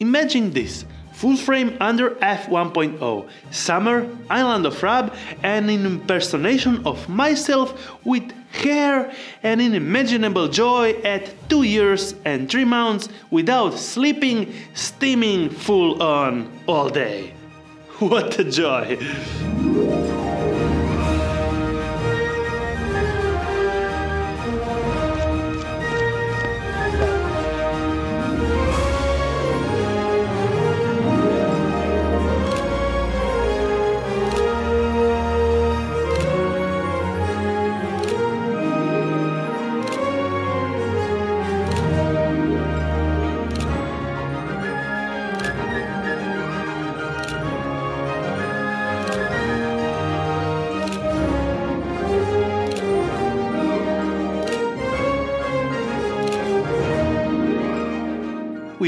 Imagine this full frame under f1.0, summer, island of Rab, and an impersonation of myself with hair and unimaginable joy at 2 years and 3 months without sleeping, steaming full on all day. What a joy!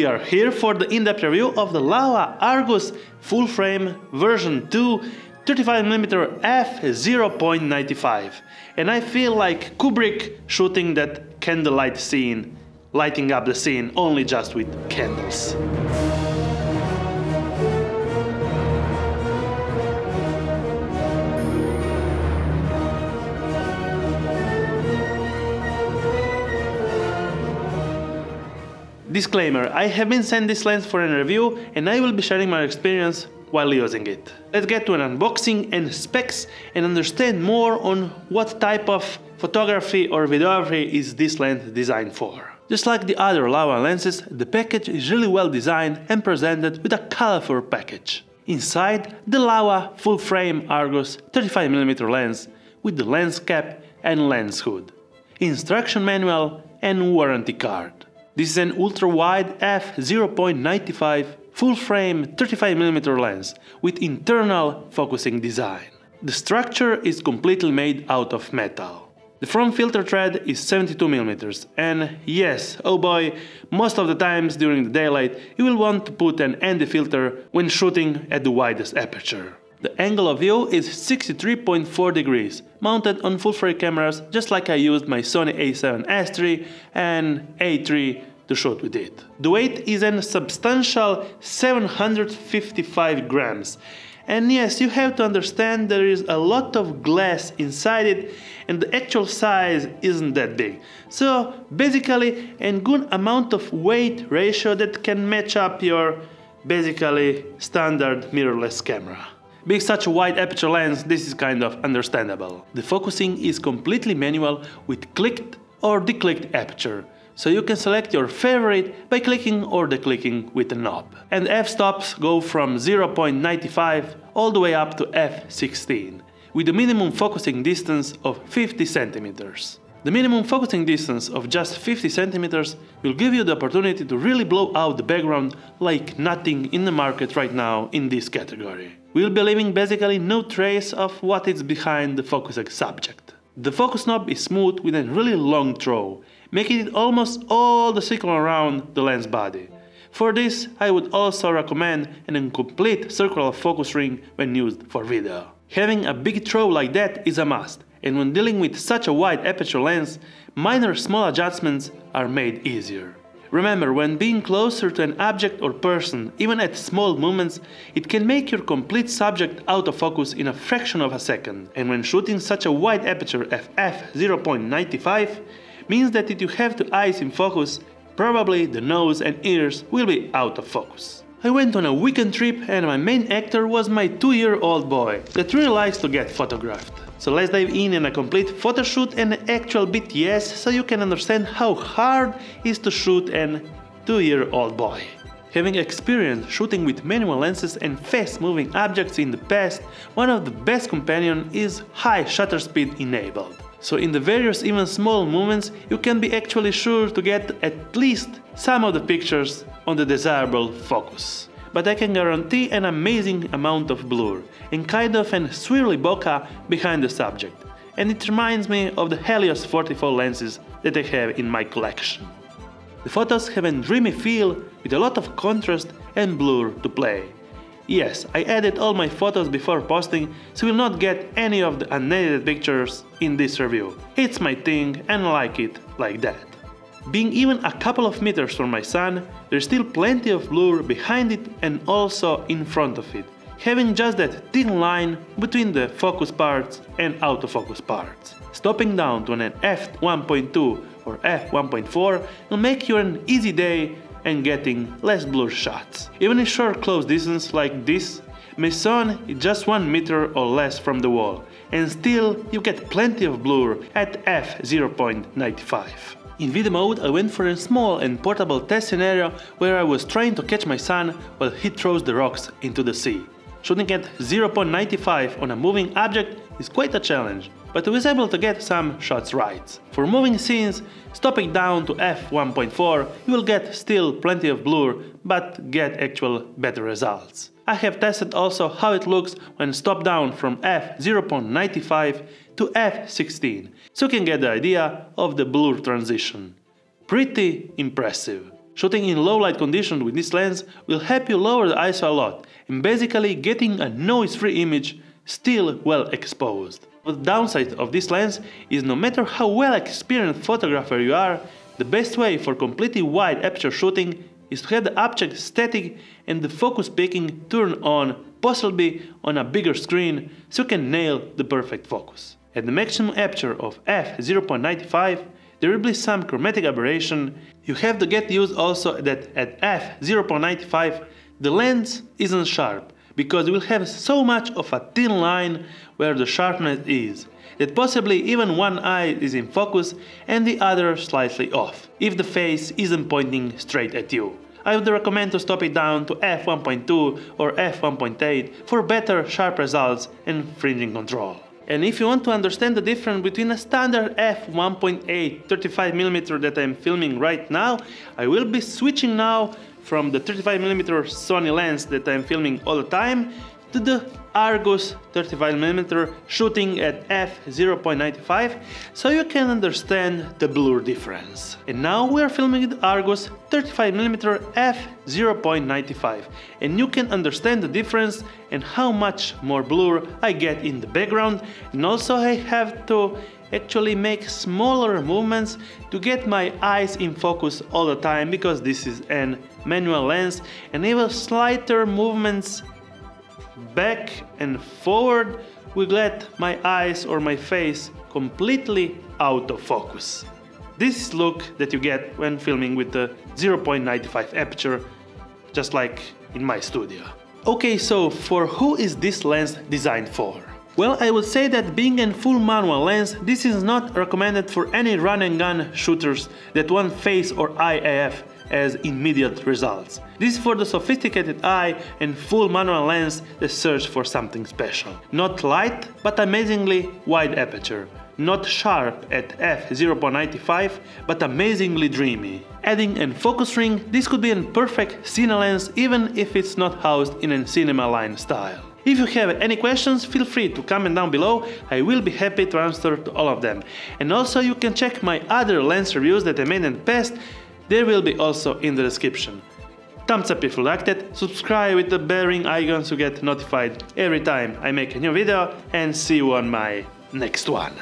We are here for the in-depth review of the Laowa Argus full frame version 2 35mm f 0.95 and I feel like Kubrick shooting that candlelight scene, lighting up the scene only just with candles. Disclaimer, I have been sent this lens for an review and I will be sharing my experience while using it. Let's get to an unboxing and specs and understand more on what type of photography or videography is this lens designed for. Just like the other Laowa lenses, the package is really well designed and presented with a colorful package. Inside, the Laowa full-frame Argus 35mm lens with the lens cap and lens hood, instruction manual and warranty card. This is an ultra-wide f0.95 full-frame 35mm lens with internal focusing design. The structure is completely made out of metal. The front filter thread is 72mm and yes, oh boy, most of the times during the daylight you will want to put an ND filter when shooting at the widest aperture. The angle of view is 63.4 degrees, mounted on full frame cameras just like I used my Sony a7S III and A3 to shoot with it. The weight is a substantial 755 grams. And yes, you have to understand there is a lot of glass inside it and the actual size isn't that big. So basically a good amount of weight ratio that can match up your basically standard mirrorless camera. Being such a wide aperture lens, this is kind of understandable. The focusing is completely manual with clicked or declicked aperture, so you can select your favorite by clicking or declicking with the knob. And f-stops go from 0.95 all the way up to f16, with a minimum focusing distance of 50 centimeters. The minimum focusing distance of just 50 centimeters will give you the opportunity to really blow out the background like nothing in the market right now in this category. We'll be leaving basically no trace of what is behind the focusing subject. The focus knob is smooth with a really long throw, making it almost all the circle around the lens body. For this, I would also recommend an incomplete circular focus ring when used for video. Having a big throw like that is a must, and when dealing with such a wide aperture lens, minor small adjustments are made easier. Remember, when being closer to an object or person, even at small movements, it can make your complete subject out of focus in a fraction of a second. And when shooting such a wide aperture f 0.95, means that if you have the eyes in focus, probably the nose and ears will be out of focus. I went on a weekend trip and my main actor was my 2 year old boy that really likes to get photographed. So let's dive in in a complete photo shoot and actual BTS so you can understand how hard is to shoot an 2-year-old boy. Having experience shooting with manual lenses and fast-moving objects in the past, one of the best companion is high shutter speed enabled. So in the various even small movements, you can be actually sure to get at least some of the pictures on the desirable focus but I can guarantee an amazing amount of blur and kind of an swirly bokeh behind the subject, and it reminds me of the Helios 44 lenses that I have in my collection. The photos have a dreamy feel with a lot of contrast and blur to play. Yes, I added all my photos before posting, so you will not get any of the unedited pictures in this review. It's my thing and I like it like that. Being even a couple of meters from my son, there's still plenty of blur behind it and also in front of it, having just that thin line between the focus parts and autofocus parts. Stopping down to an f1.2 or f1.4 will make you an easy day and getting less blur shots. Even in short close distance like this, my son is just 1 meter or less from the wall, and still you get plenty of blur at f0.95. In video mode I went for a small and portable test scenario where I was trying to catch my son while he throws the rocks into the sea. Shooting at 0.95 on a moving object is quite a challenge, but I was able to get some shots right. For moving scenes, stopping down to f1.4 you will get still plenty of blur, but get actual better results. I have tested also how it looks when stopped down from f0.95 to f16, so you can get the idea of the blur transition. Pretty impressive. Shooting in low light conditions with this lens will help you lower the ISO a lot and basically getting a noise-free image still well exposed. The downside of this lens is no matter how well experienced photographer you are, the best way for completely wide aperture shooting is to have the object static and the focus peaking turned on, possibly on a bigger screen, so you can nail the perfect focus. At the maximum aperture of f0.95, there will be some chromatic aberration. You have to get used also that at f0.95 the lens isn't sharp, because you will have so much of a thin line where the sharpness is, that possibly even one eye is in focus and the other slightly off, if the face isn't pointing straight at you. I would recommend to stop it down to f1.2 or f1.8 for better sharp results and fringing control. And if you want to understand the difference between a standard f1.8 35mm that I'm filming right now, I will be switching now from the 35mm Sony lens that I'm filming all the time to the Argus 35mm shooting at f0.95 so you can understand the blur difference. And now we are filming the Argus 35mm f0.95 and you can understand the difference and how much more blur I get in the background and also I have to actually make smaller movements to get my eyes in focus all the time because this is an manual lens and even slighter movements back and forward will let my eyes or my face completely out of focus. This look that you get when filming with the 0.95 aperture, just like in my studio. Okay, so for who is this lens designed for? Well, I would say that being a full manual lens, this is not recommended for any run and gun shooters that want face or eye AF as immediate results. This is for the sophisticated eye and full manual lens that search for something special. Not light, but amazingly wide aperture. Not sharp at f0.95, but amazingly dreamy. Adding a focus ring, this could be a perfect cine lens even if it's not housed in a cinema line style. If you have any questions, feel free to comment down below, I will be happy to answer to all of them. And also you can check my other lens reviews that I made in the past they will be also in the description. Thumbs up if you liked it, subscribe with the bell ring icon to get notified every time I make a new video and see you on my next one.